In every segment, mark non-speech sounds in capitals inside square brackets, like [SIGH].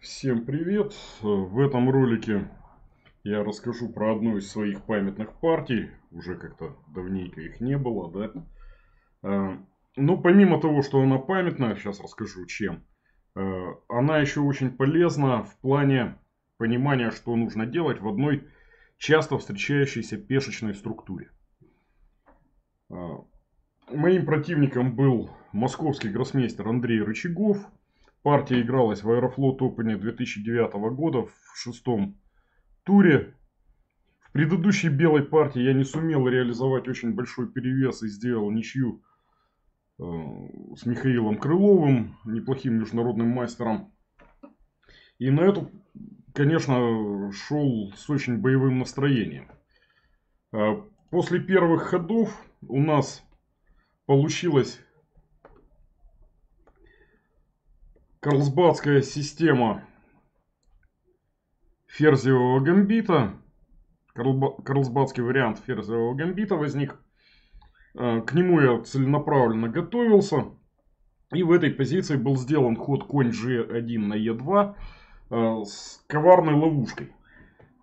Всем привет! В этом ролике я расскажу про одну из своих памятных партий. Уже как-то давненько их не было, да? А, ну, помимо того, что она памятная, сейчас расскажу чем. А, она еще очень полезна в плане понимания, что нужно делать в одной часто встречающейся пешечной структуре. А, моим противником был московский гроссмейстер Андрей Рычагов – Партия игралась в Аэрофлот Опене 2009 года в шестом туре. В предыдущей белой партии я не сумел реализовать очень большой перевес и сделал ничью э, с Михаилом Крыловым, неплохим международным мастером. И на эту, конечно, шел с очень боевым настроением. Э, после первых ходов у нас получилось Карлсбадская система ферзевого гамбита. Карлсбадский вариант ферзевого гамбита возник. Э, к нему я целенаправленно готовился. И в этой позиции был сделан ход конь g1 на e2 э, с коварной ловушкой.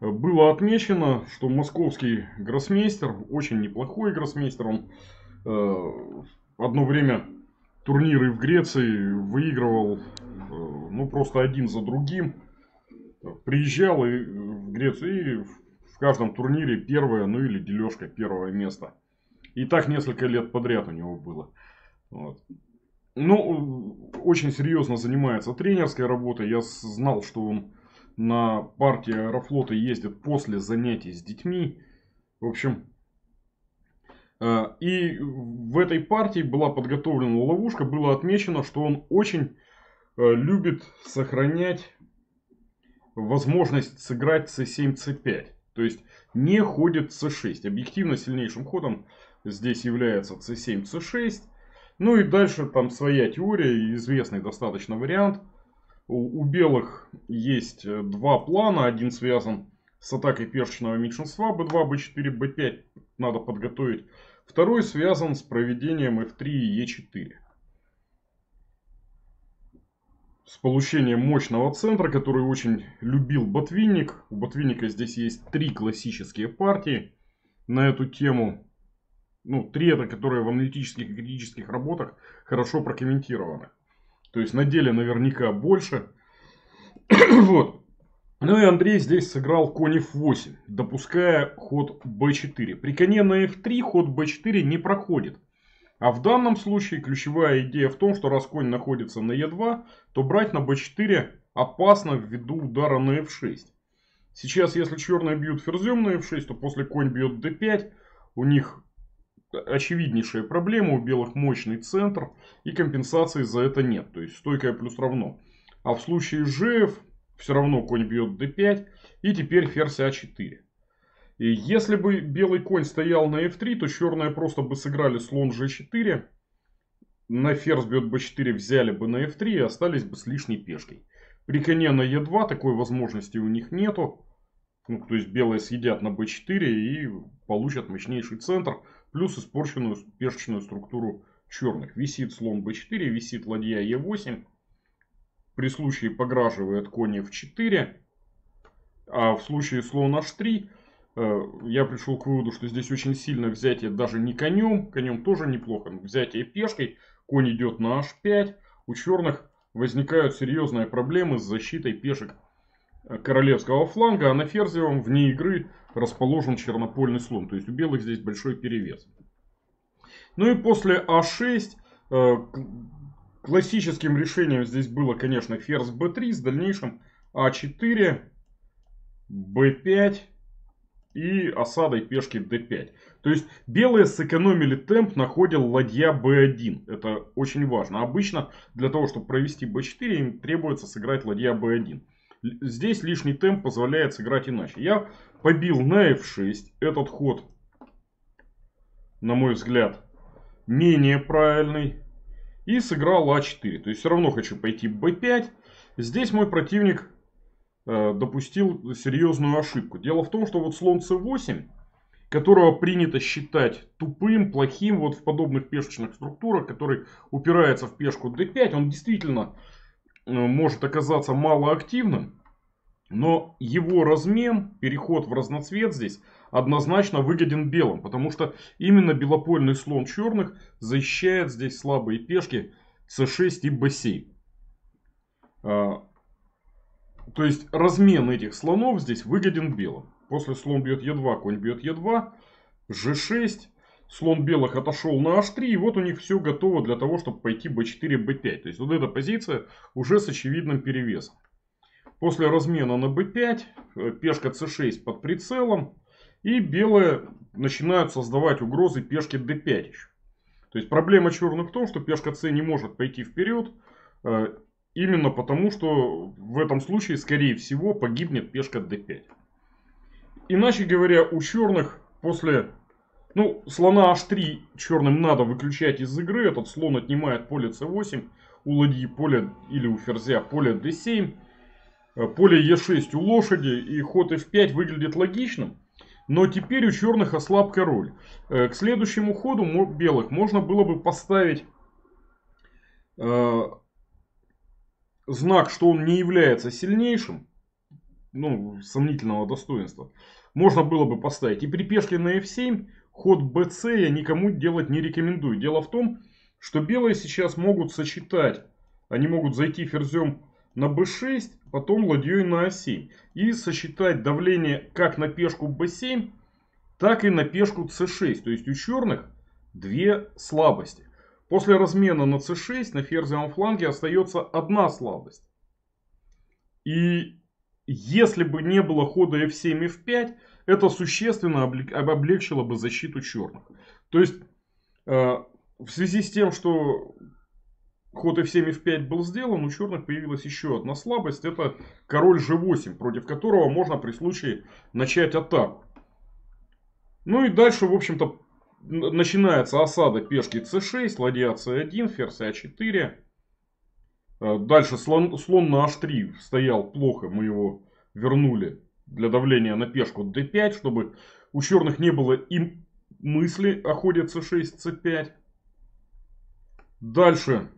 Было отмечено, что московский гроссмейстер, очень неплохой гроссмейстер, он э, одно время турниры в Греции выигрывал ну, просто один за другим. Приезжал и в Грецию и в каждом турнире первое, ну или дележка первое место. И так несколько лет подряд у него было. Вот. Ну, очень серьезно занимается тренерской работой. Я знал, что он на партии Аэрофлота ездит после занятий с детьми. В общем, э, и в этой партии была подготовлена ловушка. Было отмечено, что он очень Э, любит сохранять возможность сыграть c7, c5. То есть не ходит c6. Объективно сильнейшим ходом здесь является c7, c6. Ну и дальше там своя теория, известный достаточно вариант. У, у белых есть э, два плана. Один связан с атакой пешечного меньшинства b2, b4, b5. Надо подготовить. Второй связан с проведением f3 и e4 с получением мощного центра, который очень любил Ботвинник. У Ботвинника здесь есть три классические партии на эту тему. Ну, три это, которые в аналитических и критических работах хорошо прокомментированы. То есть на деле наверняка больше. [CLEARS THROAT] вот. Ну и Андрей здесь сыграл конь f8, допуская ход b4. При коне на f3 ход b4 не проходит. А в данном случае ключевая идея в том, что раз конь находится на e2, то брать на b4 опасно ввиду удара на f6. Сейчас, если черные бьют ферзем на f6, то после конь бьет d5, у них очевиднейшая проблема, у белых мощный центр и компенсации за это нет. То есть стойкая плюс равно. А в случае gf все равно конь бьет d5 и теперь ферзь а4. И если бы белый конь стоял на f3, то черные просто бы сыграли слон g4. На ферзь бьет b4 взяли бы на f3 и остались бы с лишней пешкой. При коне на e2 такой возможности у них нету. Ну, то есть белые съедят на b4 и получат мощнейший центр. Плюс испорченную пешечную структуру черных. Висит слон b4, висит ладья e8. При случае пограживает конь f4. А в случае слон h3 Э, я пришел к выводу, что здесь очень сильно взятие даже не конем, конем тоже неплохо, взятие пешкой, конь идет на h5, у черных возникают серьезные проблемы с защитой пешек э, королевского фланга, а на ферзевом вне игры расположен чернопольный слон, то есть у белых здесь большой перевес. Ну и после а6 э, классическим решением здесь было, конечно, ферзь b3 с дальнейшим а4, b5, и осадой пешки d5. То есть белые сэкономили темп на ходе ладья b1. Это очень важно. Обычно для того, чтобы провести b4, им требуется сыграть ладья b1. Здесь лишний темп позволяет сыграть иначе. Я побил на f6. Этот ход, на мой взгляд, менее правильный. И сыграл а4. То есть все равно хочу пойти b5. Здесь мой противник допустил серьезную ошибку. Дело в том, что вот слон c8, которого принято считать тупым, плохим вот в подобных пешечных структурах, который упирается в пешку d5, он действительно может оказаться малоактивным, но его размен, переход в разноцвет здесь однозначно выгоден белым, потому что именно белопольный слон черных защищает здесь слабые пешки c6 и b7. То есть размен этих слонов здесь выгоден белым. После слон бьет e2, конь бьет e2, g6, слон белых отошел на h3, и вот у них все готово для того, чтобы пойти b4, b5. То есть вот эта позиция уже с очевидным перевесом. После размена на b5, э, пешка c6 под прицелом, и белые начинают создавать угрозы пешки d5 еще. То есть проблема черных в том, что пешка c не может пойти вперед, э, именно потому, что в этом случае, скорее всего, погибнет пешка d5. Иначе говоря, у черных после... Ну, слона h3 черным надо выключать из игры. Этот слон отнимает поле c8. У ладьи поле или у ферзя поле d7. Э, поле Е6 у лошади и ход F5 выглядит логичным. Но теперь у черных ослаб король. Э, к следующему ходу белых можно было бы поставить э, знак, что он не является сильнейшим. Ну, сомнительного достоинства. Можно было бы поставить. И при пешке на F7 ход BC я никому делать не рекомендую. Дело в том, что белые сейчас могут сочетать. Они могут зайти ферзем на b6, потом ладьей на a7. И сосчитать давление как на пешку b7, так и на пешку c6. То есть у черных две слабости. После размена на c6 на ферзевом фланге остается одна слабость. И если бы не было хода f7 и f5, это существенно облегчило бы защиту черных. То есть э, в связи с тем, что ход f7 f5 был сделан, у черных появилась еще одна слабость. Это король g8, против которого можно при случае начать атаку. Ну и дальше, в общем-то, начинается осада пешки c6, ладья c1, ферзь a4. Э, дальше слон, слон на h3 стоял плохо, мы его вернули для давления на пешку d5, чтобы у черных не было им мысли о ходе c6, c5. Дальше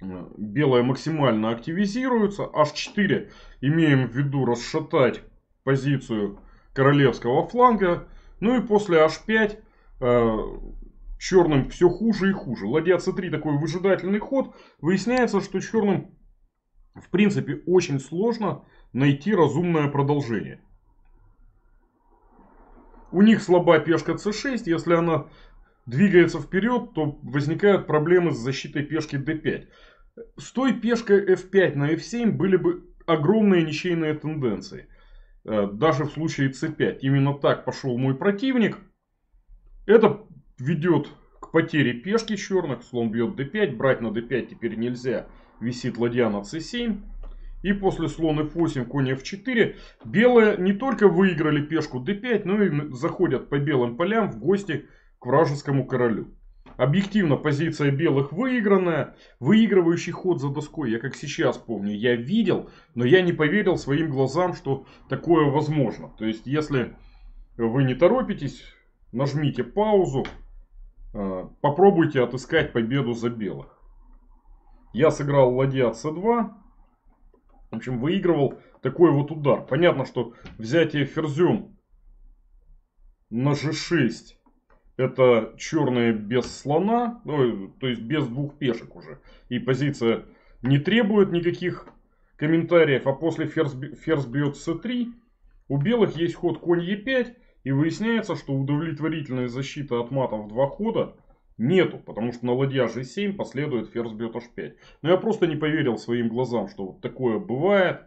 белая максимально активизируется. H4 имеем в виду расшатать позицию королевского фланга. Ну и после H5 э, черным все хуже и хуже. Ладья c3 такой выжидательный ход. Выясняется, что черным в принципе очень сложно найти разумное продолжение. У них слаба пешка c6. Если она двигается вперед, то возникают проблемы с защитой пешки d5. С той пешкой f5 на f7 были бы огромные ничейные тенденции. Э, даже в случае c5. Именно так пошел мой противник. Это ведет к потере пешки черных. Слон бьет d5. Брать на d5 теперь нельзя. Висит ладья на c7. И после слона f8, конь f4, белые не только выиграли пешку d5, но и заходят по белым полям в гости к вражескому королю. Объективно позиция белых выигранная. Выигрывающий ход за доской, я как сейчас помню, я видел, но я не поверил своим глазам, что такое возможно. То есть, если вы не торопитесь, нажмите паузу, э, попробуйте отыскать победу за белых. Я сыграл ладья c2. В общем, выигрывал такой вот удар. Понятно, что взятие ферзем на g6 это черные без слона, ну, то есть без двух пешек уже. И позиция не требует никаких комментариев, а после ферзь, ферзь бьет c3, у белых есть ход конь e5, и выясняется, что удовлетворительной защиты от мата в два хода нету, потому что на ладья g7 последует ферзь бьет h5. Но я просто не поверил своим глазам, что вот такое бывает,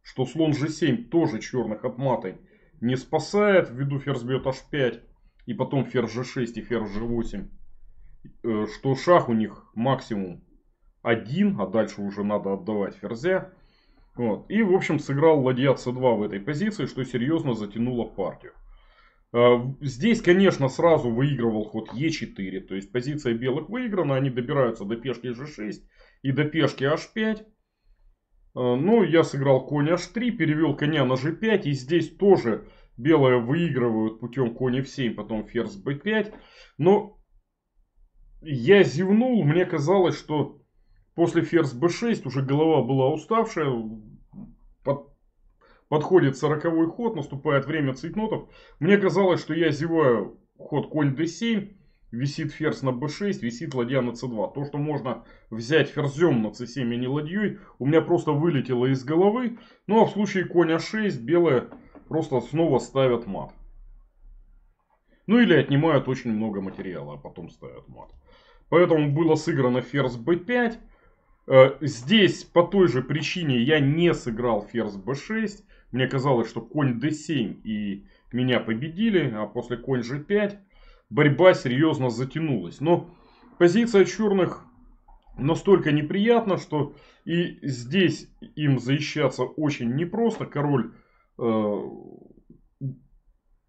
что слон g7 тоже черных от мата не спасает, ввиду ферзь бьет h5 и потом ферзь g6 и ферзь g8, э, что шах у них максимум один, а дальше уже надо отдавать ферзя. Вот. И, в общем, сыграл ладья c2 в этой позиции, что серьезно затянуло партию. Э, здесь, конечно, сразу выигрывал ход e4, то есть позиция белых выиграна, они добираются до пешки g6 и до пешки h5. Э, ну, я сыграл конь h3, перевел коня на g5, и здесь тоже Белые выигрывают путем конь f7, потом ферзь b5. Но я зевнул, мне казалось, что после ферзь b6 уже голова была уставшая. Под, подходит сороковой ход, наступает время цейтнотов. Мне казалось, что я зеваю ход конь d7. Висит ферзь на b6, висит ладья на c2. То, что можно взять ферзем на c7 и не ладьей, у меня просто вылетело из головы. Ну а в случае конь a6 белые просто снова ставят мат. Ну или отнимают очень много материала, а потом ставят мат. Поэтому было сыграно ферзь b5. Э, здесь по той же причине я не сыграл ферзь b6. Мне казалось, что конь d7 и меня победили, а после конь g5 борьба серьезно затянулась. Но позиция черных настолько неприятна, что и здесь им защищаться очень непросто. Король э,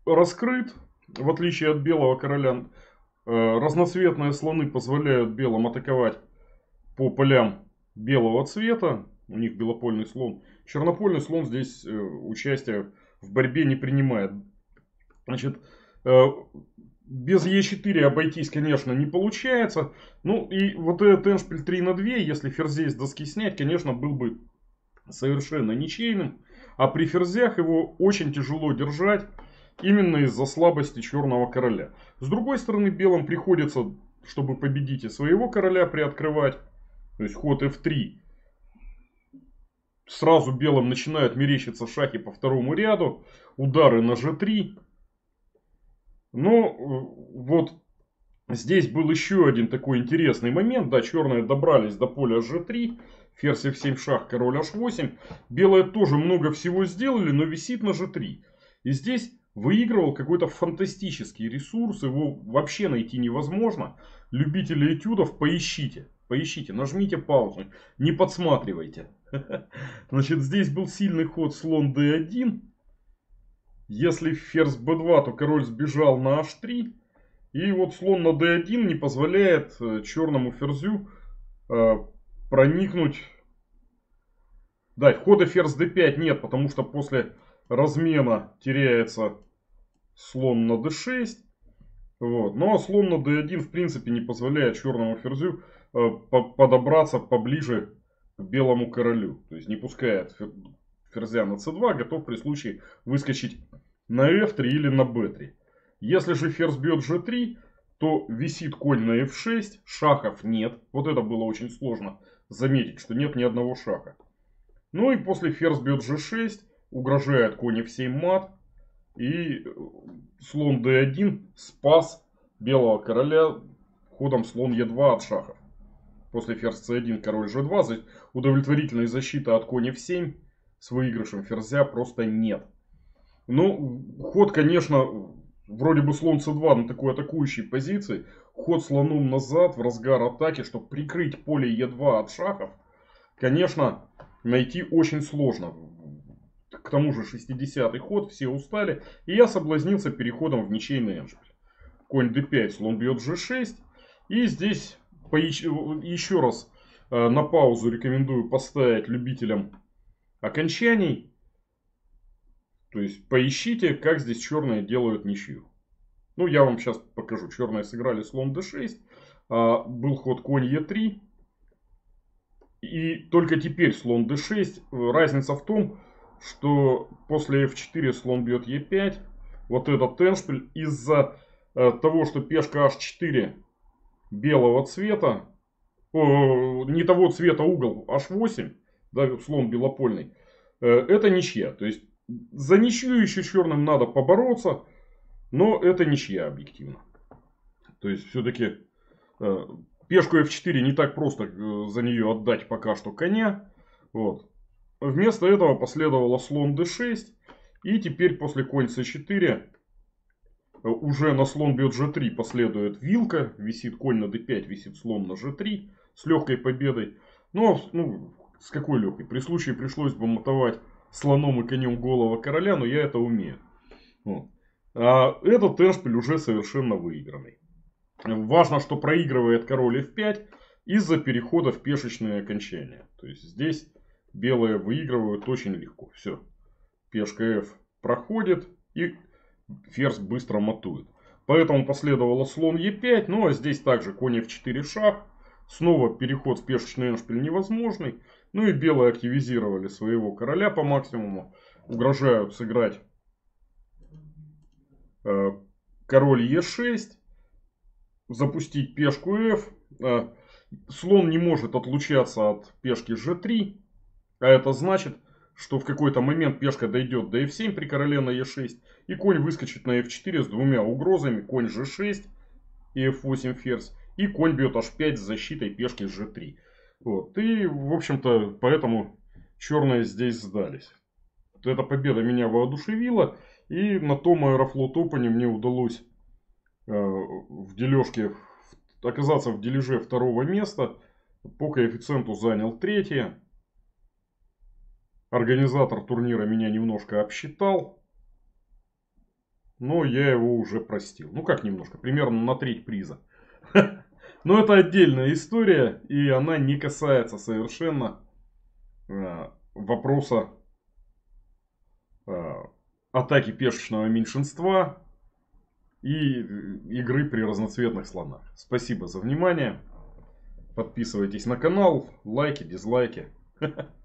раскрыт, в отличие от белого короля. Э, разноцветные слоны позволяют белым атаковать по полям белого цвета. У них белопольный слон. Чернопольный слон здесь э, участие в борьбе не принимает. Значит, э, без Е4 обойтись, конечно, не получается. Ну и вот этот эншпиль 3 на 2, если ферзей с доски снять, конечно, был бы совершенно ничейным. А при ферзях его очень тяжело держать. Именно из-за слабости черного короля. С другой стороны, белым приходится, чтобы победить и своего короля приоткрывать. То есть ход f3. Сразу белым начинают мерещиться шахи по второму ряду. Удары на g3. Но вот здесь был еще один такой интересный момент. Да, черные добрались до поля g3. Ферзь f7 шах, король h8. Белые тоже много всего сделали, но висит на g3. И здесь выигрывал какой-то фантастический ресурс. Его вообще найти невозможно. Любители этюдов, поищите. Поищите, нажмите паузу. Не подсматривайте. [LAUGHS] Значит, здесь был сильный ход слон d1. Если ферзь b2, то король сбежал на h3. И вот слон на d1 не позволяет э, черному ферзю э, проникнуть. Да, хода ферзь d5 нет, потому что после размена теряется слон на d6. Вот. Но слон на d1 в принципе не позволяет черному ферзю э, подобраться поближе к белому королю. То есть не пускает ферзя на c2, готов при случае выскочить на f3 или на b3. Если же ферзь бьет g3, то висит конь на f6, шахов нет. Вот это было очень сложно заметить, что нет ни одного шаха. Ну и после ферзь бьет g6, угрожает конь f7 мат. И слон d1 спас белого короля ходом слон e2 от шахов. После ферзь c1 король g2 удовлетворительной защиты от коня f7 с выигрышем ферзя просто нет. Ну, ход, конечно, вроде бы слон c2 на такой атакующей позиции. Ход слоном назад в разгар атаки, чтобы прикрыть поле e2 от шахов, конечно, найти очень сложно. К тому же 60-й ход, все устали. И я соблазнился переходом в ничейный эншпиль. Конь d5, слон бьет g6. И здесь еще раз э, на паузу рекомендую поставить любителям окончаний. То есть поищите, как здесь черные делают ничью. Ну, я вам сейчас покажу. Черные сыграли слон d6. А, был ход конь e3. И только теперь слон d6. Разница в том, что после f4 слон бьет e5. Вот этот эншпиль из-за э, того, что пешка h4 белого цвета, о, не того цвета угол h8, да, слон белопольный, э, это ничья. То есть за ничью еще черным надо побороться, но это ничья объективно. То есть все-таки э, пешку f4 не так просто э, за нее отдать пока что коня. Вот. Вместо этого последовало слон d6. И теперь после конь c4 э, уже на слон бьет g3 последует вилка. Висит конь на d5, висит слон на g3 с легкой победой. Ну, а ну с какой легкой? При случае пришлось бы мотовать слоном и конем голого короля, но я это умею. Вот. А этот эншпиль уже совершенно выигранный. Важно, что проигрывает король f5 из-за перехода в пешечные окончания. То есть здесь белые выигрывают очень легко. Все. Пешка f проходит и ферзь быстро матует. Поэтому последовало слон e5. Ну а здесь также конь f4 шаг. Снова переход в пешечный эншпиль невозможный. Ну и белые активизировали своего короля по максимуму. Угрожают сыграть э, король Е6. Запустить пешку F. Э, слон не может отлучаться от пешки G3. А это значит, что в какой-то момент пешка дойдет до F7 при короле на E6. И конь выскочит на F4 с двумя угрозами. Конь G6 и F8 ферзь. И конь бьет H5 с защитой пешки с G3. Вот. И, в общем-то, поэтому черные здесь сдались. Эта победа меня воодушевила. И на том Аэрофлот Open мне удалось э, в дележке оказаться в дележе второго места. По коэффициенту занял третье. Организатор турнира меня немножко обсчитал. Но я его уже простил. Ну как немножко, примерно на треть приза. [LAUGHS] Но это отдельная история, и она не касается совершенно э, вопроса э, атаки пешечного меньшинства и игры при разноцветных слонах. Спасибо за внимание. Подписывайтесь на канал, лайки, дизлайки. [LAUGHS]